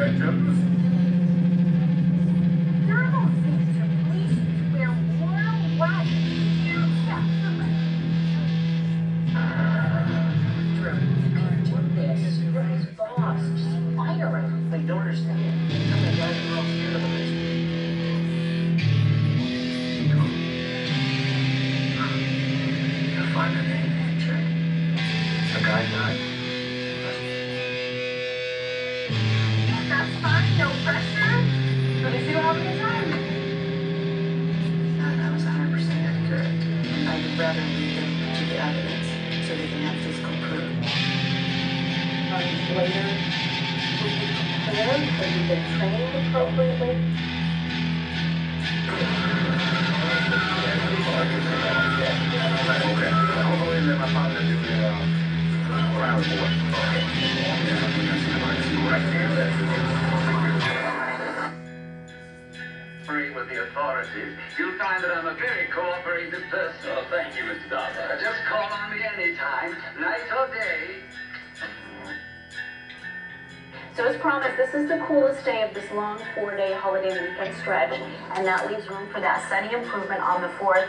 Engines. Find the name, check. A guy. That's fine, no pressure. Let me see what happened this time. No, that was 100% accurate. I'd rather leave them to the evidence so they can have physical proof. Months later, were you prepared? Have you been trained appropriately? Authorities, you'll find that I'm a very cooperative person. Oh, thank you, Mr. Darby. Uh, just call on me anytime, night or day. So as promised, this is the coolest day of this long four-day holiday weekend stretch, and that leaves room for that sunny improvement on the 4th.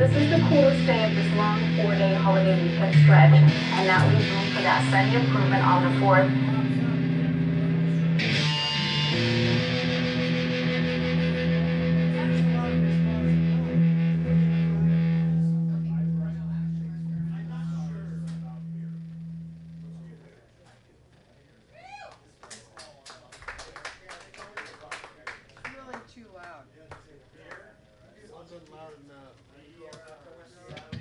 This is the coolest day of this long four-day holiday weekend stretch, and that leaves room for that sunny improvement on the 4th loud. Yeah.